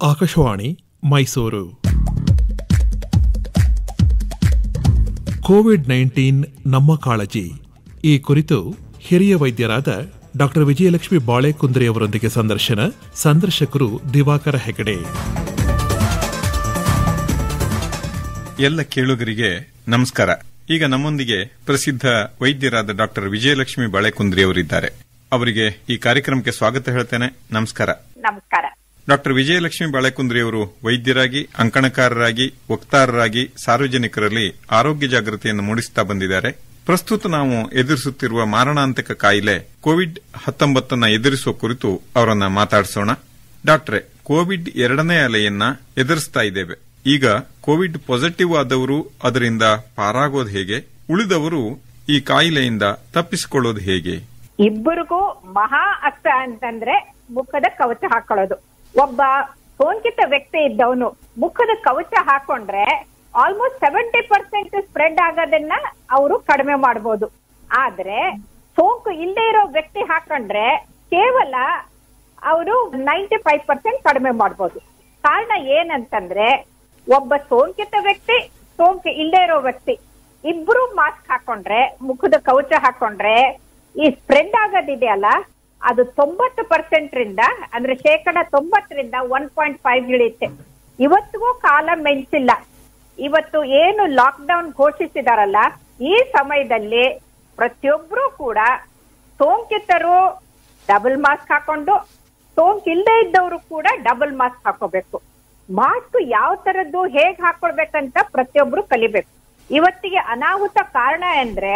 Akashvani Mysuru. Covid nineteen ನಮ್ಮ ಕಾಳಜಿ. ಈ ಕುರಿತು ಹಿರಿಯ ವೈದ್ಯರಾದ ಡಾಕ್ಟರ್ ವಿಜಯಲಕ್ಷ್ಮಿ ಬಾಳೆಕುಂದ್ರಿ ಅವರೊಂದಿಗೆ ಸಂದರ್ಶನ ಸಂದರ್ಶಕರು ದಿವಾಕರ ಹೆಗಡೆ. ಎಲ್ಲ ಕೇಳುಗರಿಗೆ ನಮಸ್ಕಾರ. ಈಗ ನಮ್ಮೊಂದಿಗೆ ಪ್ರಸಿದ್ಧ ವೈದ್ಯರಾದ ಡಾಕ್ಟರ್ ವಿಜಯಲಕ್ಷ್ಮಿ ಬಾಳೆಕುಂದ್ರಿ ಅವರಿದ್ದಾರೆ. ಅವರಿಗೆ ಈ ಕಾರ್ಯಕ್ರಮಕ್ಕೆ ಸ್ವಾಗತ ಹೇಳ್ತೇನೆ. ನಮಸ್ಕಾರ. ನಮಸ್ಕಾರ. ಡಾಕ್ಟರ್ ವಿಜಯಲಕ್ಷ್ಮಿ ಬಾಳೆಕುಂದ್ರಿ ಅವರು ವೈದ್ಯರಾಗಿ, ಅಂಕಣಕಾರರಾಗಿ, ವಕ್ತಾರರಾಗಿ ಸಾರ್ವಜನಿಕರಲ್ಲಿ ಆರೋಗ್ಯ ಜಾಗೃತಿಯನ್ನು ಮೂಡಿಸುತ್ತಾ ಬಂದಿದ್ದಾರೆ. ಪ್ರಸ್ತುತ ನಾವು ಎದುರಿಸುತ್ತಿರುವ ಮಾರಣಾಂತಿಕ ಕಾಯಿಲೆ ಕೋವಿಡ್ ಹತ್ತೊಂಬತ್ತನ್ನ ಎದುರಿಸುವ ಕುರಿತು ಅವರನ್ನ ಮಾತಾಡಿಸೋಣ. ಡಾಕ್ಟ್ರೆ, ಕೋವಿಡ್ ಎರಡನೇ ಅಲೆಯನ್ನ ಎದುರಿಸ್ತಾ ಇದ್ದೇವೆ. ಈಗ ಕೋವಿಡ್ ಪಾಸಿಟಿವ್ ಆದವರು ಅದರಿಂದ ಪಾರಾಗೋದು ಹೇಗೆ? ಉಳಿದವರು ಈ ಕಾಯಿಲೆಯಿಂದ ತಪ್ಪಿಸಿಕೊಳ್ಳೋದು ಹೇಗೆ? ಇಬ್ಬರಿಗೂ ಮಹಾ ಅಸ್ತ್ರ ಅಂತಂದ್ರೆ ಮುಖದ ಕವಚ ಹಾಕೊಳ್ಳೋದು. ಒಬ್ಬ ಸೋಂಕಿತ ವ್ಯಕ್ತಿ ಇದ್ದವನು ಮುಖದ ಕವಚ ಹಾಕೊಂಡ್ರೆ ಆಲ್ಮೋಸ್ಟ್ ಸೆವೆಂಟಿ ಪರ್ಸೆಂಟ್ ಸ್ಪ್ರೆಡ್ ಆಗೋದನ್ನ ಅವರು ಕಡಿಮೆ ಮಾಡಬಹುದು ಆದ್ರೆ ಸೋಂಕು ಇಲ್ಲದೆ ಇರೋ ವ್ಯಕ್ತಿ ಹಾಕೊಂಡ್ರೆ ಕೇವಲ ಅವರು ನೈಂಟಿ ಫೈವ್ ಪರ್ಸೆಂಟ್ ಕಡಿಮೆ ಮಾಡಬಹುದು ಕಾರಣ ಏನಂತಂದ್ರೆ ಒಬ್ಬ ಸೋಂಕಿತ ವ್ಯಕ್ತಿ, ಸೋಂಕು ಇಲ್ಲದೆ ಇರೋ ವ್ಯಕ್ತಿ ಇಬ್ರು ಮಾಸ್ಕ್ ಹಾಕೊಂಡ್ರೆ, ಮುಖದ ಕವಚ ಹಾಕೊಂಡ್ರೆ ಈ ಸ್ಪ್ರೆಡ್ ಆಗೋದಿದೆಯಲ್ಲ ಅದು ತೊಂಬತ್ತು ಪರ್ಸೆಂಟ್ ರಿಂದ, ಅಂದ್ರೆ ಶೇಕಡ ತೊಂಬತ್ತರಿಂದ ಒನ್ ಪಾಯಿಂಟ್ ಫೈವ್ ಇಳಿಯುತ್ತೆ. ಇವತ್ತಿಗೂ ಕಾಲ ಮೆಂಚಿಲ್ಲ. ಇವತ್ತು ಏನು ಲಾಕ್ ಡೌನ್ ಘೋಷಿಸಿದಾರಲ್ಲ, ಈ ಸಮಯದಲ್ಲಿ ಪ್ರತಿಯೊಬ್ರು ಕೂಡ ಸೋಂಕಿತರು ಡಬಲ್ ಮಾಸ್ಕ್ ಹಾಕೊಂಡು ಸೋಂಕು ಇಲ್ಲದೆ ಇದ್ದವರು ಕೂಡ ಡಬಲ್ ಮಾಸ್ಕ್ ಹಾಕೋಬೇಕು. ಮಾಸ್ಕ್ ಯಾವ ತರದ್ದು ಹೇಗ್ ಹಾಕೊಳ್ಬೇಕಂತ ಪ್ರತಿಯೊಬ್ರು ಕಲಿಬೇಕು. ಇವತ್ತಿಗೆ ಅನಾಹುತ ಕಾರಣ ಅಂದ್ರೆ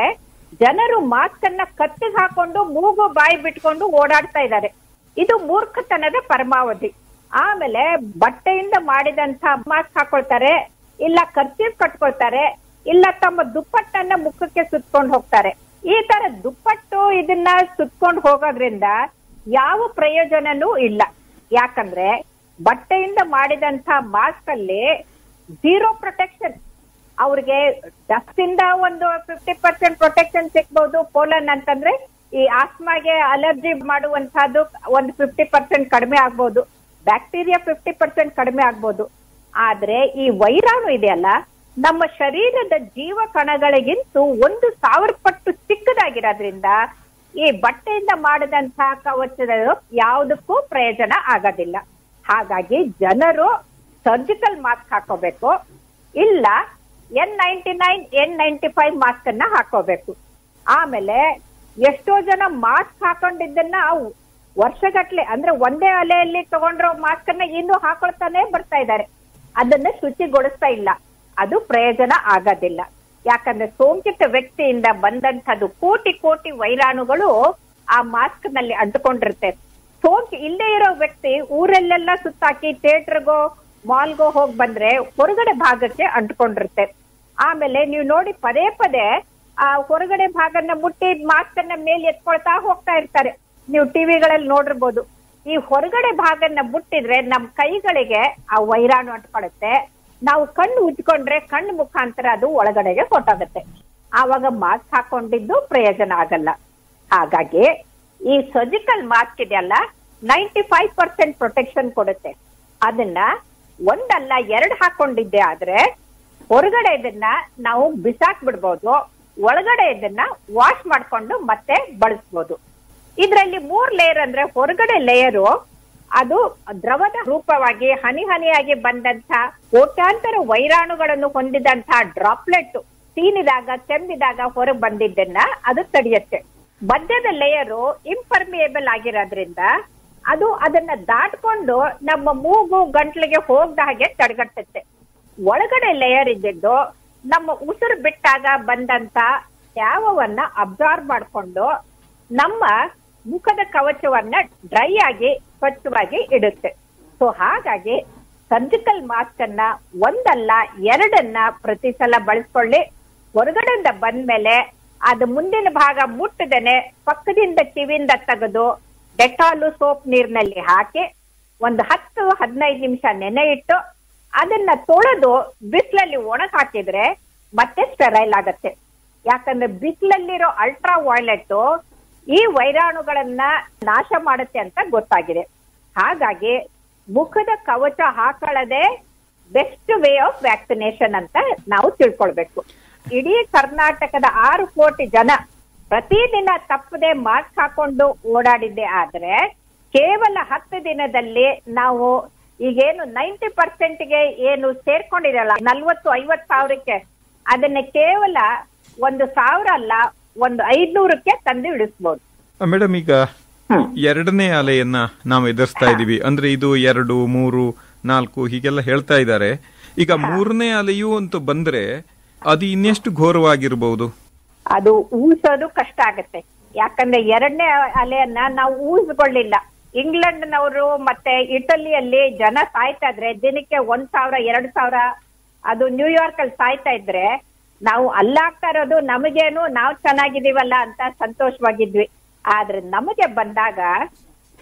ಜನರು ಮಾಸ್ಕ್ ಅನ್ನ ಕತ್ತಿಗೆ ಹಾಕೊಂಡು, ಮೂಗು ಬಾಯಿ ಬಿಟ್ಕೊಂಡು ಓಡಾಡ್ತಾ ಇದ್ದಾರೆ. ಇದು ಮೂರ್ಖತನದ ಪರಮಾವಧಿ. ಆಮೇಲೆ ಬಟ್ಟೆಯಿಂದ ಮಾಡಿದಂತ ಮಾಸ್ಕ್ ಹಾಕೊಳ್ತಾರೆ, ಇಲ್ಲ ಕರ್ಚೀಫ್ ಕಟ್ಕೊಳ್ತಾರೆ, ಇಲ್ಲ ತಮ್ಮ ದುಪ್ಪಟ್ಟನ್ನ ಮುಖಕ್ಕೆ ಸುತ್ಕೊಂಡು ಹೋಗ್ತಾರೆ. ಈ ತರ ದುಪ್ಪಟ್ಟು ಇದನ್ನ ಸುತ್ಕೊಂಡು ಹೋಗೋದ್ರಿಂದ ಯಾವ ಪ್ರಯೋಜನನೂ ಇಲ್ಲ. ಯಾಕಂದ್ರೆ ಬಟ್ಟೆಯಿಂದ ಮಾಡಿದಂತ ಮಾಸ್ಕ್ ಅಲ್ಲಿ ಜೀರೋ ಪ್ರೊಟೆಕ್ಷನ್. ಅವ್ರಿಗೆ ಡಸ್ಟ್ ಇಂದ ಒಂದು ಫಿಫ್ಟಿ ಪರ್ಸೆಂಟ್ ಪ್ರೊಟೆಕ್ಷನ್ ಸಿಗ್ಬಹುದು ಪೋಲನ್ ಅಂತಂದ್ರೆ ಈ ಆಸ್ಮಾಗೆ ಅಲರ್ಜಿ ಮಾಡುವಂತಹದ್ದು ಒಂದು ಫಿಫ್ಟಿ ಪರ್ಸೆಂಟ್ ಕಡಿಮೆ ಆಗ್ಬಹುದು ಬ್ಯಾಕ್ಟೀರಿಯಾ ಫಿಫ್ಟಿ ಪರ್ಸೆಂಟ್ ಕಡಿಮೆ ಆಗ್ಬಹುದು ಆದ್ರೆ ಈ ವೈರಾಣು ಇದೆಯಲ್ಲ, ನಮ್ಮ ಶರೀರದ ಜೀವ ಕಣಗಳಿಗಿಂತೂ ಒಂದು ಸಾವಿರ ಪಟ್ಟು ಚಿಕ್ಕದಾಗಿರೋದ್ರಿಂದ ಈ ಬಟ್ಟೆಯಿಂದ ಮಾಡಿದಂತಹ ಕವಚದ ಯಾವುದಕ್ಕೂ ಪ್ರಯೋಜನ ಆಗೋದಿಲ್ಲ. ಹಾಗಾಗಿ ಜನರು ಸರ್ಜಿಕಲ್ ಮಾಸ್ಕ್ ಹಾಕೋಬೇಕು. ಇಲ್ಲ N ninety nine, N ninety five mask ಅನ್ನ ಹಾಕೋಬೇಕು. ಆಮೇಲೆ ಎಷ್ಟೋ ಜನ ಮಾಸ್ಕ್ ಹಾಕೊಂಡಿದ್ದನ್ನ ವರ್ಷಗಟ್ಲೆ, ಅಂದ್ರೆ ಒಂದೇ ಅಲೆಯಲ್ಲಿ ತಗೊಂಡಿರೋ ಮಾಸ್ಕ್ ಅನ್ನ ಇನ್ನೂ ಹಾಕೊಳ್ತಾನೆ ಬರ್ತಾ ಇದ್ದಾರೆ. ಅದನ್ನ ಶುಚಿಗೊಳಿಸ್ತಾ ಇಲ್ಲ. ಅದು ಪ್ರಯೋಜನ ಆಗೋದಿಲ್ಲ. ಯಾಕಂದ್ರೆ ಸೋಂಕಿತ ವ್ಯಕ್ತಿಯಿಂದ ಬಂದಂತದ್ದು ಕೋಟಿ ಕೋಟಿ ವೈರಾಣುಗಳು ಆ ಮಾಸ್ಕ್ನಲ್ಲಿ ಅಂಟುಕೊಂಡಿರುತ್ತೆ. ಸೋಂಕು ಇಲ್ಲದೆ ಇರೋ ವ್ಯಕ್ತಿ ಊರಲ್ಲೆಲ್ಲ ಸುತ್ತಾಕಿ ಥಿಯೇಟರ್ಗೋ ಮಾಲ್ಗೋ ಹೋಗಿ ಬಂದ್ರೆ ಹೊರಗಡೆ ಭಾಗಕ್ಕೆ ಅಂಟ್ಕೊಂಡಿರುತ್ತೆ. ಆಮೇಲೆ ನೀವು ನೋಡಿ ಪದೇ ಪದೇ, ಆ, ಹೊರಗಡೆ ಭಾಗನ ಮುಟ್ಟಿ ಅನ್ನ ಮೇಲೆ ಎತ್ಕೊಳ್ತಾ ಹೋಗ್ತಾ ಇರ್ತಾರೆ. ನೀವು ಟಿವಿಗಳಲ್ಲಿ ನೋಡಿರ್ಬೋದು. ಈ ಹೊರಗಡೆ ಭಾಗನ ಮುಟ್ಟಿದ್ರೆ ನಮ್ ಕೈಗಳಿಗೆ ಆ ವೈರಾಣು ಅಂಟ್ಕೊಳುತ್ತೆ ನಾವು ಕಣ್ಣು ಉಜ್ಕೊಂಡ್ರೆ ಕಣ್ಣು ಮುಖಾಂತರ ಅದು ಒಳಗಡೆಗೆ ಹೊಟ್ಟೋಗುತ್ತೆ ಆವಾಗ ಮಾಸ್ಕ್ ಹಾಕೊಂಡಿದ್ದು ಪ್ರಯೋಜನ ಆಗಲ್ಲ. ಹಾಗಾಗಿ ಈ ಸರ್ಜಿಕಲ್ ಮಾಸ್ಕ್ ಇದೆಯಲ್ಲ ನೈಂಟಿ ಫೈವ್ ಪರ್ಸೆಂಟ್ ಪ್ರೊಟೆಕ್ಷನ್ ಕೊಡುತ್ತೆ. ಅದನ್ನ ಒಂದಲ್ಲ ಎರಡು ಹಾಕೊಂಡಿದ್ದೆ ಆದ್ರೆ ಹೊರಗಡೆ ಇದನ್ನ ನಾವು ಬಿಸಾಕ್ ಬಿಡ್ಬೋದು ಒಳಗಡೆ ಇದನ್ನ ವಾಶ್ ಮಾಡ್ಕೊಂಡು ಮತ್ತೆ ಬಳಸ್ಬೋದು. ಇದರಲ್ಲಿ ಮೂರ್ ಲೇಯರ್ ಅಂದ್ರೆ ಹೊರಗಡೆ ಲೇಯರು ಅದು ದ್ರವದ ರೂಪವಾಗಿ, ಹನಿ ಹನಿಯಾಗಿ ಬಂದಂತ ಕೋಟ್ಯಾಂತರ ವೈರಾಣುಗಳನ್ನು ಹೊಂದಿದಂತ ಡ್ರಾಪ್ಲೆಟ್ ಸೀನಿದಾಗ, ಚೆಂದಿದಾಗ ಹೊರಗೆ ಬಂದಿದ್ದನ್ನ ಅದು ತಡೆಯುತ್ತೆ. ಮಧ್ಯದ ಲೇಯರು ಇಂಪರ್ಮಿಯೇಬಲ್ ಆಗಿರೋದ್ರಿಂದ ಅದು ಅದನ್ನ ದಾಟ್ಕೊಂಡು ನಮ್ಮ ಮೂಗು ಗಂಟ್ಲಿಗೆ ಹೋಗದ ಹಾಗೆ ತಡೆಗಟ್ಟುತ್ತೆ. ಒಳಗಡೆ ಲೇಯರ್ ಇದ್ದಿದ್ದು ನಮ್ಮ ಉಸಿರು ಬಿಟ್ಟಾಗ ಬಂದಂತ ತ್ಯಾವವನ್ನ ಅಬ್ಸಾರ್ಬ್ ಮಾಡ್ಕೊಂಡು ನಮ್ಮ ಮುಖದ ಕವಚವನ್ನ ಡ್ರೈ ಆಗಿ, ಸ್ವಚ್ಛವಾಗಿ ಇಡುತ್ತೆ. ಸೊ ಹಾಗಾಗಿ ಸರ್ಜಿಕಲ್ ಮಾಸ್ಕ್ ಅನ್ನ ಒಂದಲ್ಲ, ಎರಡನ್ನ ಪ್ರತಿ ಸಲ ಬಳಸ್ಕೊಳ್ಳಿ. ಹೊರಗಡೆಯಿಂದ ಬಂದ್ಮೇಲೆ ಅದು ಮುಂದಿನ ಭಾಗ ಮುಟ್ಟದೇನೆ ಪಕ್ಕದಿಂದ ಕಿವಿಯಿಂದ ತೆಗೆದು ಡೆಟಾಲು ಸೋಪ್ ನೀರಿನಲ್ಲಿ ಹಾಕಿ ಒಂದು ಹತ್ತು, ಹದಿನೈದು ನಿಮಿಷ ನೆನೆ ಇಟ್ಟು ಅದನ್ನ ತೊಳೆದು ಬಿಸಿಲಲ್ಲಿ ಒಣಗ್ ಹಾಕಿದ್ರೆ ಮತ್ತೆ ಸ್ಟೆರೈಲ್ ಆಗತ್ತೆ. ಯಾಕಂದ್ರೆ ಬಿಸಿಲಲ್ಲಿರೋ ಅಲ್ಟ್ರಾ ವಾಯ್ಲೆಟ್ ಈ ವೈರಾಣುಗಳನ್ನ ನಾಶ ಮಾಡುತ್ತೆ ಅಂತ ಗೊತ್ತಾಗಿದೆ. ಹಾಗಾಗಿ ಮುಖದ ಕವಚ ಹಾಕೊಳ್ಳದೆ ಬೆಸ್ಟ್ ವೇ ಆಫ್ ವ್ಯಾಕ್ಸಿನೇಷನ್ ಅಂತ ನಾವು ತಿಳ್ಕೊಳ್ಬೇಕು. ಇಡೀ ಕರ್ನಾಟಕದ ಆರು ಕೋಟಿ ಜನ ಪ್ರತಿದಿನ ತಪ್ಪದೆ ಮಾಸ್ಕ್ ಹಾಕೊಂಡು ಓಡಾಡಿದ್ದೆ ಆದ್ರೆ ಕೇವಲ ಹತ್ತು ದಿನದಲ್ಲಿ ನಾವು ಈಗೇನು ನೈಂಟಿ ಪರ್ಸೆಂಟ್ಗೆ ಏನು ಸೇರ್ಕೊಂಡಿರಲ್ಲ ನಲ್ವತ್ತು ಐವತ್ ಸಾವಿರಕ್ಕೆ ಅದನ್ನ ಕೇವಲ ಒಂದು ಸಾವಿರ ಅಲ್ಲ ಒಂದು ಐದ್ನೂರಕ್ಕೆ ತಂದು ಇಳಿಸ್ಬೋದು ಮೇಡಮ್ ಈಗ ಎರಡನೇ ಅಲೆಯನ್ನ ನಾವು ಎದುರಿಸ್ತಾ ಇದೀವಿ. ಅಂದ್ರೆ ಇದು ಎರಡು ಮೂರು ನಾಲ್ಕು ಹೀಗೆಲ್ಲ ಹೇಳ್ತಾ ಇದ್ದಾರೆ. ಈಗ ಮೂರನೇ ಅಲೆಯೂ ಅಂತ ಬಂದ್ರೆ ಅದು ಇನ್ನೆಷ್ಟು ಘೋರವಾಗಿರಬಹುದು ಅದು ಊಹಿಸೋದು ಕಷ್ಟ ಆಗತ್ತೆ. ಯಾಕಂದ್ರೆ ಎರಡನೇ ಅಲೆಯನ್ನ ನಾವು ಊಹಿಸ್ಕೊಳ್ಳಿಲ್ಲ. ಇಂಗ್ಲೆಂಡ್ನವರು ಮತ್ತೆ ಇಟಲಿಯಲ್ಲಿ ಜನ ಸಾಯ್ತಾ ಇದ್ರೆ, ದಿನಕ್ಕೆ ಒಂದ್ ಸಾವಿರ, ಎರಡ್ ಸಾವಿರ ಅದು ನ್ಯೂಯಾರ್ಕ್ ಅಲ್ಲಿ ಸಾಯ್ತಾ ಇದ್ರೆ, ನಾವು ಅಲ್ಲಾಗ್ತಾ ಇರೋದು ನಮಗೇನು, ನಾವು ಚೆನ್ನಾಗಿದೀವಲ್ಲ ಅಂತ ಸಂತೋಷವಾಗಿದ್ವಿ. ಆದ್ರೆ ನಮಗೆ ಬಂದಾಗ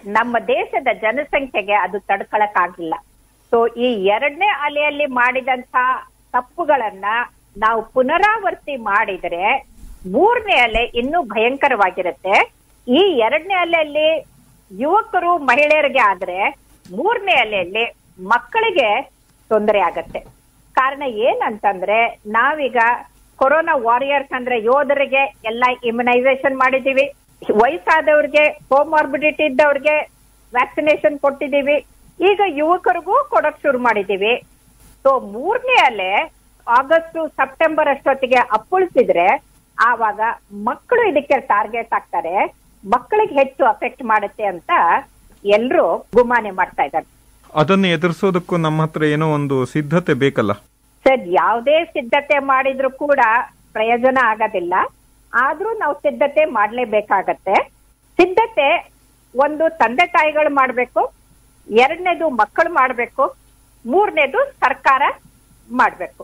ನಮ್ಮ ದೇಶದ ಜನಸಂಖ್ಯೆಗೆ ಅದು ತಡ್ಕೊಳಕ್ ಆಗಿಲ್ಲ ಸೊ ಈ ಎರಡನೇ ಅಲೆಯಲ್ಲಿ ಮಾಡಿದಂತ ತಪ್ಪುಗಳನ್ನ ನಾವು ಪುನರಾವರ್ತಿ ಮಾಡಿದ್ರೆ ಮೂರನೇ ಅಲೆ ಇನ್ನೂ ಭಯಂಕರವಾಗಿರುತ್ತೆ. ಈ ಎರಡನೇ ಅಲೆಯಲ್ಲಿ ಯುವಕರು ಮಹಿಳೆಯರಿಗೆ ಆದ್ರೆ ಮೂರನೇ ಅಲೆಯಲ್ಲಿ ಮಕ್ಕಳಿಗೆ ತೊಂದರೆ ಆಗತ್ತೆ. ಕಾರಣ ಏನಂತಂದ್ರೆ ನಾವೀಗ ಕೊರೋನಾ ವಾರಿಯರ್ಸ್ ಅಂದ್ರೆ ಯೋಧರಿಗೆ ಎಲ್ಲ ಇಮ್ಯುನೈಸೇಷನ್ ಮಾಡಿದೀವಿ ವಯಸ್ಸಾದವ್ರಿಗೆ ಕೋಮಾರ್ಬಿಡಿಟಿ ಇದ್ದವ್ರಿಗೆ ವ್ಯಾಕ್ಸಿನೇಷನ್ ಕೊಟ್ಟಿದೀವಿ ಈಗ ಯುವಕರಿಗೂ ಕೊಡಕ್ ಶುರು ಮಾಡಿದೀವಿ ಸೊ ಮೂರನೇ ಅಲೆ ಆಗಸ್ಟ್, ಸೆಪ್ಟೆಂಬರ್ ಅಷ್ಟೊತ್ತಿಗೆ ಅಪ್ಪಳಿಸಿದ್ರೆ ಆವಾಗ ಮಕ್ಕಳು ಇದಕ್ಕೆ ಟಾರ್ಗೆಟ್ ಆಗ್ತಾರೆ. ಮಕ್ಕಳಿಗೆ ಹೆಚ್ಚು ಅಫೆಕ್ಟ್ ಮಾಡುತ್ತೆ ಅಂತ ಎಲ್ಲರೂ ಗುಮಾನೆ ಮಾಡ್ತಾ ಇದ್ದಾರೆ. ಅದನ್ನ ಎದುರಿಸೋದಕ್ಕೂ ನಮ್ಮ ಹತ್ರ ಏನೋ ಒಂದು ಸಿದ್ಧತೆ ಬೇಕಲ್ಲ? ಸರ್ ಯಾವುದೇ ಸಿದ್ಧತೆ ಮಾಡಿದ್ರು ಕೂಡ ಪ್ರಯೋಜನ ಆಗೋದಿಲ್ಲ. ಆದ್ರೂ ನಾವು ಸಿದ್ಧತೆ ಮಾಡ್ಲೇಬೇಕಾಗತ್ತೆ. ಸಿದ್ಧತೆ ಒಂದು ತಂದೆ ತಾಯಿಗಳು ಮಾಡಬೇಕು ಎರಡನೇದು ಮಕ್ಕಳು ಮಾಡಬೇಕು ಮೂರನೇದು ಸರ್ಕಾರ ಮಾಡಬೇಕು.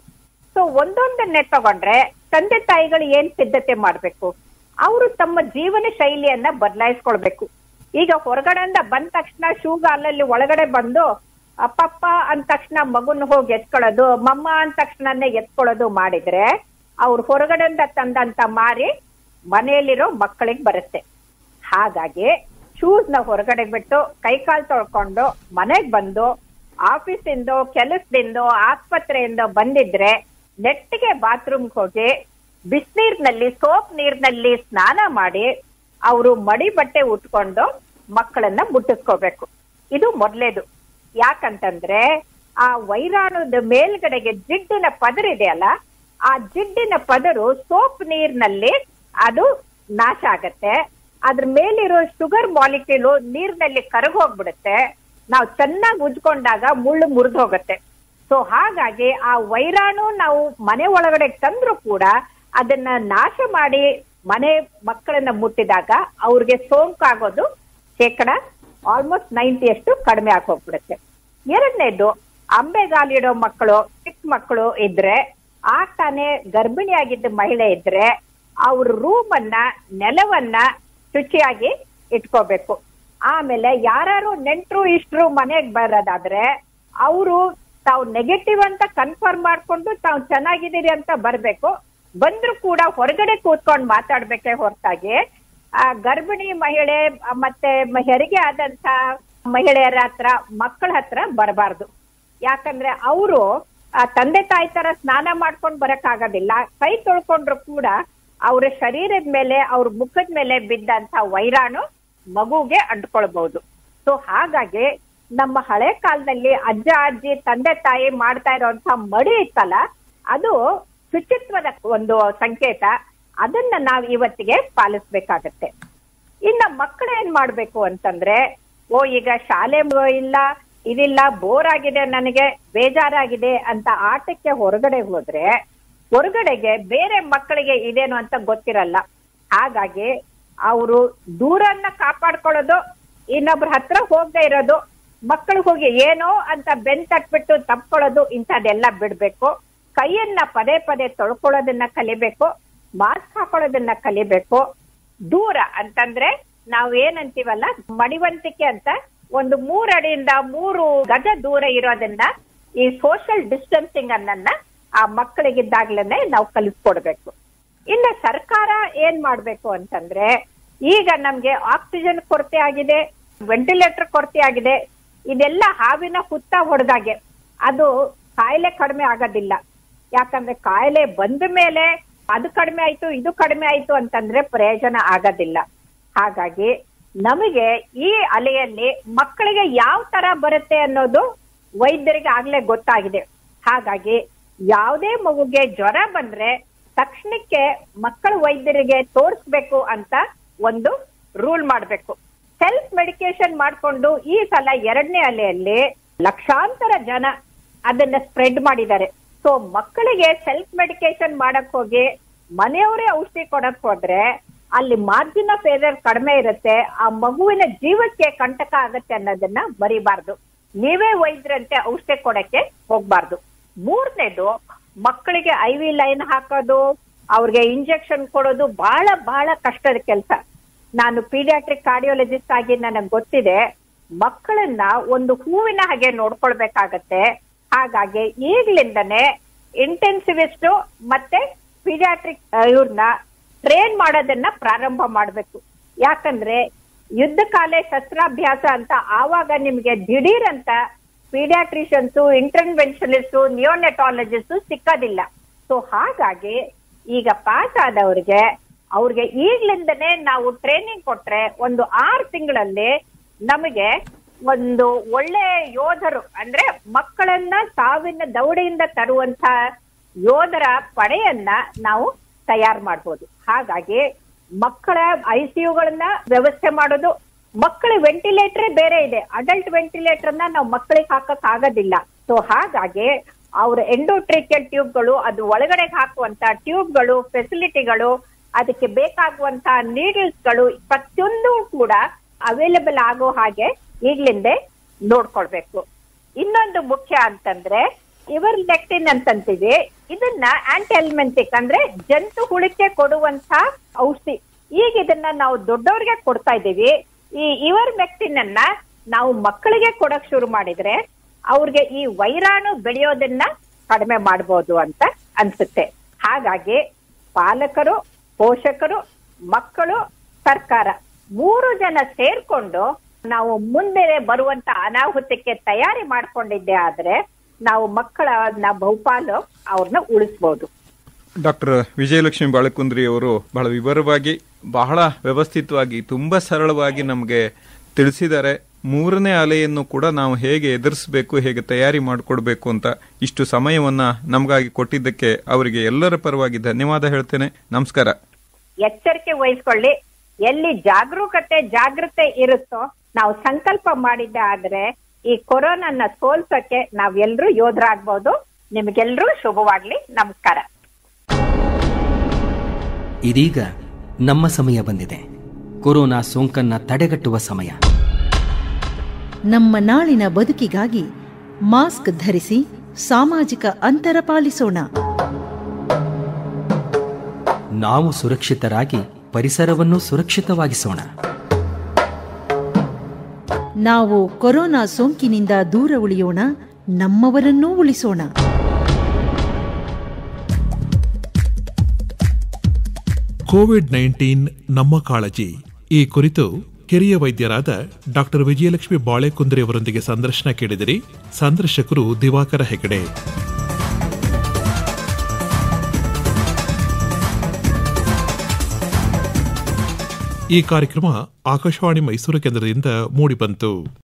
ಸೊ ಒಂದೊಂದನ್ನೇ ತಗೊಂಡ್ರೆ ತಂದೆ ತಾಯಿಗಳು ಏನ್ ಸಿದ್ಧತೆ ಮಾಡ್ಬೇಕು? ಅವರು ತಮ್ಮ ಜೀವನ ಶೈಲಿಯನ್ನ ಬದಲಾಯಿಸ್ಕೊಳ್ಬೇಕು. ಈಗ ಹೊರಗಡೆಯಿಂದ ಬಂದ ತಕ್ಷಣ ಶೂಗಾಲಲ್ಲಿ ಒಳಗಡೆ ಬಂದು ಅಪ್ಪಪ್ಪ ಅಂದ ತಕ್ಷಣ ಮಗುನ ಹೋಗಿ ಎತ್ಕೊಳ್ಳೋದು, ಮಮ್ಮ ಅಂದ ತಕ್ಷಣನೇ ಎತ್ಕೊಳ್ಳೋದು ಮಾಡಿದ್ರೆ, ಅವ್ರು ಹೊರಗಡೆಯಿಂದ ತಂದಂತ ಮಾರಿ ಮನೆಯಲ್ಲಿರೋ ಮಕ್ಕಳಿಗೆ ಬರುತ್ತೆ. ಹಾಗಾಗಿ ಶೂಸ್ನ ಹೊರಗಡೆ ಬಿಟ್ಟು ಕೈಕಾಲ್ ತೊಳ್ಕೊಂಡು ಮನೆಗ್ ಬಂದು, ಆಫೀಸಿಂದ, ಕೆಲಸದಿಂದ, ಆಸ್ಪತ್ರೆಯಿಂದ ಬಂದಿದ್ರೆ ನೆಟ್ಟಿಗೆ ಬಾತ್ರೂಮ್ಗೆ ಹೋಗಿ ಬಿಸಿನೀರ್ನಲ್ಲಿ ಸೋಪ್ ನೀರ್ನಲ್ಲಿ ಸ್ನಾನ ಮಾಡಿ ಅವರು ಮಡಿ ಬಟ್ಟೆ ಉಟ್ಕೊಂಡು ಮಕ್ಕಳನ್ನ ಮುಟ್ಟಿಸ್ಕೋಬೇಕು. ಇದು ಮೊದಲೇದು. ಯಾಕಂತಂದ್ರೆ ಆ ವೈರಾಣುದ ಮೇಲ್ಗಡೆಗೆ ಜಿಡ್ಡಿನ ಪದರ ಇದೆಯಲ್ಲ, ಆ ಜಿಡ್ಡಿನ ಪದರು ಸೋಪ್ ನೀರ್ನಲ್ಲಿ ಅದು ನಾಶ ಆಗತ್ತೆ. ಅದ್ರ ಮೇಲಿರೋ ಶುಗರ್ ಮಾಲಿಕ್ಯೂಲು ನೀರ್ನಲ್ಲಿ ಕರಗೋಗ್ಬಿಡುತ್ತೆ ನಾವು ಚೆನ್ನಾಗಿ ಉಜ್ಕೊಂಡಾಗ ಮುಳ್ಳು ಮುರಿದೋಗತ್ತೆ ಸೊ ಹಾಗಾಗಿ ಆ ವೈರಾಣು ನಾವು ಮನೆ ಒಳಗಡೆ ತಂದ್ರೂ ಕೂಡ ಅದನ್ನ ನಾಶ ಮಾಡಿ ಮನೆ ಮಕ್ಕಳನ್ನ ಮುಟ್ಟಿದಾಗ ಅವ್ರಿಗೆ ಸೋಂಕಾಗೋದು ಶೇಕಡ ಆಲ್ಮೋಸ್ಟ್ ನೈಂಟಿಯಷ್ಟು ಕಡಿಮೆ ಆಗೋಗ್ಬಿಡುತ್ತೆ ಎರಡನೇದು ಅಂಬೆಗಾಲಿಡೋ ಮಕ್ಕಳು, ಚಿಕ್ಕ ಮಕ್ಕಳು ಇದ್ರೆ ಆ ತಾನೇ ಗರ್ಭಿಣಿಯಾಗಿದ್ದ ಮಹಿಳೆ ಇದ್ರೆ, ಅವ್ರ ರೂಮನ್ನ, ನೆಲವನ್ನ ಶುಚಿಯಾಗಿ ಇಟ್ಕೋಬೇಕು. ಆಮೇಲೆ ಯಾರು ನೆಂಟರು, ಇಷ್ಟರು ಮನೆಗೆ ಬರೋದಾದ್ರೆ, ಅವರು ತಾವು ನೆಗೆಟಿವ್ ಅಂತ ಕನ್ಫರ್ಮ್ ಮಾಡ್ಕೊಂಡು ತಾವು ಚೆನ್ನಾಗಿದ್ದೀರಿ ಅಂತ ಬರ್ಬೇಕು. ಬಂದ್ರು ಕೂಡ ಹೊರಗಡೆ ಕೂತ್ಕೊಂಡು ಮಾತಾಡ್ಬೇಕೆ ಹೊರತಾಗಿ, ಆ, ಗರ್ಭಿಣಿ ಮಹಿಳೆ, ಮತ್ತೆ ಹೆರಿಗೆ ಆದಂತ ಮಹಿಳೆಯರ ಹತ್ರ, ಮಕ್ಕಳ ಹತ್ರ ಬರಬಾರ್ದು. ಯಾಕಂದ್ರೆ ಅವರು ತಂದೆ ತಾಯಿ ತರ ಸ್ನಾನ ಮಾಡ್ಕೊಂಡ್ ಬರಕ್ ಆಗೋದಿಲ್ಲ ಕೈ ತೊಳ್ಕೊಂಡ್ರು ಕೂಡ ಅವರ ಶರೀರದ ಮೇಲೆ, ಅವ್ರ ಮುಖದ ಮೇಲೆ ಬಿದ್ದಂತ ವೈರಾಣು ಮಗುಗೆ ಅಂಟ್ಕೊಳ್ಬಹುದು ಸೊ ಹಾಗಾಗಿ ನಮ್ಮ ಹಳೆ ಕಾಲದಲ್ಲಿ ಅಜ್ಜ, ಅಜ್ಜಿ, ತಂದೆ ತಾಯಿ ಮಾಡ್ತಾ ಇರೋಂತ ಮಡಿ ಇತ್ತಲ್ಲ, ಅದು ಶುಚಿತ್ವದ ಒಂದು ಸಂಕೇತ, ಅದನ್ನ ನಾವು ಇವತ್ತಿಗೆ ಪಾಲಿಸ್ಬೇಕಾಗತ್ತೆ. ಇನ್ನ ಮಕ್ಕಳು ಏನ್ ಮಾಡ್ಬೇಕು ಅಂತಂದ್ರೆ, ಓ, ಈಗ ಶಾಲೆ ಇಲ್ಲ, ಇದಿಲ್ಲ ಬೋರ್ ಆಗಿದೆ ನನಗೆ, ಬೇಜಾರಾಗಿದೆ ಅಂತ ಆಟಕ್ಕೆ ಹೊರಗಡೆ ಹೋದ್ರೆ, ಹೊರಗಡೆಗೆ ಬೇರೆ ಮಕ್ಕಳಿಗೆ ಇದೇನು ಅಂತ ಗೊತ್ತಿರಲ್ಲ. ಹಾಗಾಗಿ ಅವರು ದೂರನ್ನ ಕಾಪಾಡ್ಕೊಳ್ಳೋದು, ಇನ್ನೊಬ್ರ ಹತ್ರ ಹೋಗದೆ ಇರೋದು, ಮಕ್ಕಳು ಹೋಗಿ ಏನೋ ಅಂತ ಬೆನ್ ತಟ್ಬಿಟ್ಟು ತಪ್ಕೊಳ್ಳೋದು ಇಂಥದ್ದೆಲ್ಲ ಬಿಡ್ಬೇಕು. ಕೈಯನ್ನ ಪದೇ ಪದೇ ತೊಳ್ಕೊಳ್ಳೋದನ್ನ ಕಲಿಬೇಕು, ಮಾಸ್ಕ್ ಹಾಕೊಳ್ಳೋದನ್ನ ಕಲಿಬೇಕು. ದೂರ ಅಂತಂದ್ರೆ ನಾವ್ ಏನಂತೀವಲ್ಲ, ಮಡಿವಂತಿಕೆ ಅಂತ ಒಂದು ಮೂರಡಿಯಿಂದ ಮೂರು ಗಜ ದೂರ ಇರೋದನ್ನ ಈ ಸೋಷಿಯಲ್ ಡಿಸ್ಟೆನ್ಸಿಂಗ್ ಅನ್ನನ್ನ ಆ ಮಕ್ಕಳಿಗಿದ್ದಾಗ್ಲೇನೆ ನಾವು ಕಲಿಸ್ಕೊಡ್ಬೇಕು. ಇನ್ನ ಸರ್ಕಾರ ಏನ್ ಮಾಡ್ಬೇಕು ಅಂತಂದ್ರೆ, ಈಗ ನಮ್ಗೆ ಆಕ್ಸಿಜನ್ ಕೊರತೆ ಆಗಿದೆ ವೆಂಟಿಲೇಟರ್ ಕೊರತೆ ಆಗಿದೆ, ಇದೆಲ್ಲ ಹಾವಿನ ಹುತ್ತ ಹೊಡೆದಾಗೆ. ಅದು ಕಾಯಿಲೆ ಕಡಿಮೆ ಆಗೋದಿಲ್ಲ. ಯಾಕಂದ್ರೆ ಕಾಯಿಲೆ ಬಂದ ಮೇಲೆ ಅದು ಕಡಿಮೆ ಆಯ್ತು, ಇದು ಕಡಿಮೆ ಆಯ್ತು ಅಂತಂದ್ರೆ ಪ್ರಯೋಜನ ಆಗೋದಿಲ್ಲ. ಹಾಗಾಗಿ ನಮಗೆ ಈ ಅಲೆಯಲ್ಲಿ ಮಕ್ಕಳಿಗೆ ಯಾವ ತರ ಬರುತ್ತೆ ಅನ್ನೋದು ವೈದ್ಯರಿಗೆ ಆಗ್ಲೇ ಗೊತ್ತಾಗಿದೆ. ಹಾಗಾಗಿ ಯಾವುದೇ ಮಗುಗೆ ಜ್ವರ ಬಂದ್ರೆ ತಕ್ಷಣಕ್ಕೆ ಮಕ್ಕಳ ವೈದ್ಯರಿಗೆ ತೋರಿಸ್ಬೇಕು ಅಂತ ಒಂದು ರೂಲ್ ಮಾಡ್ಬೇಕು. ಸೆಲ್ಫ್ ಮೆಡಿಕೇಶನ್ ಮಾಡ್ಕೊಂಡು ಈ ಸಲ ಎರಡನೇ ಅಲೆಯಲ್ಲಿ ಲಕ್ಷಾಂತರ ಜನ ಅದನ್ನ ಸ್ಪ್ರೆಡ್ ಮಾಡಿದ್ದಾರೆ. ಸೊ ಮಕ್ಕಳಿಗೆ ಸೆಲ್ಫ್ ಮೆಡಿಕೇಶನ್ ಮಾಡಕ್ ಹೋಗಿ ಮನೆಯವರೇ ಔಷಧಿ ಕೊಡಕ್ ಹೋದ್ರೆ ಅಲ್ಲಿ ಮಾರ್ಜಿನ್ ಆಫ್ ಏರಿಯರ್ ಕಡಿಮೆ ಇರುತ್ತೆ, ಆ ಮಗುವಿನ ಜೀವಕ್ಕೆ ಕಂಟಕ ಆಗತ್ತೆ ಅನ್ನೋದನ್ನ ಮರಿಬಾರ್ದು. ನೀವೇ ವೈದ್ಯರಂತೆ ಔಷಧಿ ಕೊಡಕ್ಕೆ ಹೋಗ್ಬಾರ್ದು. ಮೂರನೇದು, ಮಕ್ಕಳಿಗೆ ಐ ವಿ ಲೈನ್ ಹಾಕೋದು, ಅವ್ರಿಗೆ ಇಂಜೆಕ್ಷನ್ ಕೊಡೋದು ಬಹಳ ಬಹಳ ಕಷ್ಟದ ಕೆಲಸ. ನಾನು ಪೀಡಿಯಾಟ್ರಿಕ್ ಕಾರ್ಡಿಯೋಲಜಿಸ್ಟ್ ಆಗಿ ನನಗೆ ಗೊತ್ತಿದೆ, ಮಕ್ಕಳನ್ನ ಒಂದು ಹೂವಿನ ಹಾಗೆ ನೋಡ್ಕೊಳ್ಬೇಕಾಗತ್ತೆ ಹಾಗಾಗಿ ಈಗ್ಲಿಂದನೆ ಇಂಟೆನ್ಸಿವಿಸ್ಟ್ ಮತ್ತೆ ಪೀಡಿಯಾಟ್ರಿಕ್ ಇವ್ರನ್ನ ಟ್ರೈನ್ ಮಾಡೋದನ್ನ ಪ್ರಾರಂಭ ಮಾಡ್ಬೇಕು. ಯಾಕಂದ್ರೆ ಯುದ್ಧ ಕಾಲೇ ಶಸ್ತ್ರಾಭ್ಯಾಸ ಅಂತ ಆವಾಗ ನಿಮ್ಗೆ ದಿಢೀರ್ ಅಂತ ಪೀಡಿಯಾಟ್ರಿಷಿಯನ್ಸು ಇಂಟರ್ವೆನ್ಷನಿಸ್ಟು ನಿಯೋನೆಟಾಲಜಿಸ್ಟು ಸಿಕ್ಕೋದಿಲ್ಲ. ಸೊ ಹಾಗಾಗಿ ಈಗ ಪಾಸ್ ಆದವ್ರಿಗೆ ಅವ್ರಿಗೆ ಈಗ್ಲಿಂದನೇ ನಾವು ಟ್ರೈನಿಂಗ್ ಕೊಟ್ರೆ ಒಂದು ಆರು ತಿಂಗಳಲ್ಲಿ ನಮಗೆ ಒಂದು ಒಳ್ಳೆ ಯೋಧರು, ಅಂದ್ರೆ ಮಕ್ಕಳನ್ನ ಸಾವಿನ ದೌಡೆಯಿಂದ ತರುವಂತ ಯೋಧರ ಪಡೆಯನ್ನ ನಾವು ತಯಾರು ಮಾಡ್ಬೋದು. ಹಾಗಾಗಿ ಮಕ್ಕಳ ಐಸಿಯುಗಳನ್ನ ವ್ಯವಸ್ಥೆ ಮಾಡೋದು, ಮಕ್ಕಳ ವೆಂಟಿಲೇಟರ್ ಬೇರೆ ಇದೆ. ಅಡಲ್ಟ್ ವೆಂಟಿಲೇಟರ್ ಅನ್ನ ನಾವು ಮಕ್ಕಳಿಗೆ ಹಾಕಕ್ ಆಗೋದಿಲ್ಲ ಸೊ ಹಾಗಾಗಿ ಅವ್ರ ಎಂಡೋಟ್ರಿಕಲ್ ಟ್ಯೂಬ್ಗಳು ಅದು ಒಳಗಡೆ ಹಾಕುವಂತ ಟ್ಯೂಬ್ಗಳು ಫೆಸಿಲಿಟಿಗಳು ಅದಕ್ಕೆ ಬೇಕಾಗುವಂತ ನೀಡಲ್ಸ್ಗಳು ಪ್ರತಿಯೊಂದು ಕೂಡ ಅವೈಲೇಬಲ್ ಆಗೋ ಹಾಗೆ ಈಗ್ಲಿಂದೆ ನೋಡ್ಕೊಳ್ಬೇಕು. ಇನ್ನೊಂದು ಮುಖ್ಯ ಅಂತಂದ್ರೆ, ಇವರ್ ಲೆಕ್ಟಿನ್ ಅಂತಂತೀವಿ. ಇದನ್ನ ಆಂಟಿ ಎಲ್ಮೆಂಟಿಕ್ ಅಂದ್ರೆ ಜಂತು ಹುಳಿಕೆ ಕೊಡುವಂತ ಔಷಧಿ. ಈಗ ಇದನ್ನ ನಾವು ದೊಡ್ಡವ್ರಿಗೆ ಕೊಡ್ತಾ ಇದ್ದೀವಿ. ಈ ಇವರ್ ಮೆಕ್ಟಿನ್ ಅನ್ನ ನಾವು ಮಕ್ಕಳಿಗೆ ಕೊಡಕ್ ಶುರು ಮಾಡಿದ್ರೆ, ಅವ್ರಿಗೆ ಈ ವೈರಾಣು ಬೆಳೆಯೋದನ್ನ ಕಡಿಮೆ ಮಾಡ್ಬೋದು ಅಂತ ಅನ್ಸುತ್ತೆ. ಹಾಗಾಗಿ ಪಾಲಕರು, ಪೋಷಕರು, ಮಕ್ಕಳು, ಸರ್ಕಾರ, ಮೂರು ಜನ ಸೇರ್ಕೊಂಡು ನಾವು ಮುಂದೆ ಬರುವಂತ ಅನಾಹುತಕ್ಕೆ ತಯಾರಿ ಮಾಡ್ಕೊಂಡಿದ್ದೆ ಆದ್ರೆ ನಾವು ಮಕ್ಕಳನ್ನ ಬಹುಪಾಲು ಅವ್ರನ್ನ ಉಳಿಸಬಹುದು ಡಾಕ್ಟರ್ ವಿಜಯಲಕ್ಷ್ಮಿ ಬಾಳಕುಂದ್ರಿ ಅವರು ಬಹಳ ವಿವರವಾಗಿ ಬಹಳ ವ್ಯವಸ್ಥಿತವಾಗಿ ತುಂಬಾ ಸರಳವಾಗಿ ನಮಗೆ ತಿಳಿಸಿದ್ದಾರೆ. ಮೂರನೇ ಅಲೆಯನ್ನು ಕೂಡ ನಾವು ಹೇಗೆ ಎದುರಿಸಬೇಕು ಹೇಗೆ ತಯಾರಿ ಮಾಡಿಕೊಡ್ಬೇಕು ಅಂತ ಇಷ್ಟು ಸಮಯವನ್ನ ನಮಗಾಗಿ ಕೊಟ್ಟಿದ್ದಕ್ಕೆ ಅವರಿಗೆ ಎಲ್ಲರ ಪರವಾಗಿ ಧನ್ಯವಾದ ಹೇಳ್ತೇನೆ. ನಮಸ್ಕಾರ. ಎಚ್ಚರಿಕೆ ವಹಿಸ್ಕೊಳ್ಳಿ. ಎಲ್ಲಿ ಜಾಗರೂಕತೆ ಜಾಗೃತೆ ಇರುತ್ತೋ ನಾವು ಸಂಕಲ್ಪ ಮಾಡಿದ್ದೆ ಆದ್ರೆ ಈ ಕೊರೋನಾನ ಸೋಲ್ಸಕ್ಕೆ ನಾವೆಲ್ಲರೂ ಯೋಧರಾಗ್ಬೋದು. ನಿಮ್ಗೆಲ್ರೂ ಶುಭವಾಗ್ಲಿ. ನಮಸ್ಕಾರ. ಇದೀಗ ನಮ್ಮ ಸಮಯ ಬಂದಿದೆ. ಕೊರೋನಾ ಸೋಂಕನ್ನ ತಡೆಗಟ್ಟುವ ಸಮಯ. ನಮ್ಮ ನಾಳಿನ ಬದುಕಿಗಾಗಿ ಮಾಸ್ಕ್ ಧರಿಸಿ ಸಾಮಾಜಿಕ ಅಂತರ ಪಾಲಿಸೋಣ. ನಾವು ಸುರಕ್ಷಿತರಾಗಿ ಪರಿಸರವನ್ನು ಸುರಕ್ಷಿತವಾಗಿಸೋಣ. ನಾವು ಕೊರೋನಾ ಸೋಂಕಿನಿಂದ ದೂರ ಉಳಿಯೋಣ, ನಮ್ಮವರನ್ನೂ ಉಳಿಸೋಣ. ಕೋವಿಡ್ ನೈನ್ಟೀನ್ ನಮ್ಮ ಕಾಳಜಿ. ಈ ಕುರಿತು ಕಿರಿಯ ವೈದ್ಯರಾದ ಡಾಕ್ಟರ್ ವಿಜಯಲಕ್ಷ್ಮಿ ಬಾಳೆಕುಂದ್ರಿ ಅವರೊಂದಿಗೆ ಸಂದರ್ಶನ ಕೇಳಿದಿರಿ. ಸಂದರ್ಶಕರು ದಿವಾಕರ ಹೆಗಡೆ. ಈ ಕಾರ್ಯಕ್ರಮ ಆಕಾಶವಾಣಿ ಮೈಸೂರು ಕೇಂದ್ರದಿಂದ ಮೂಡಿಬಂತು.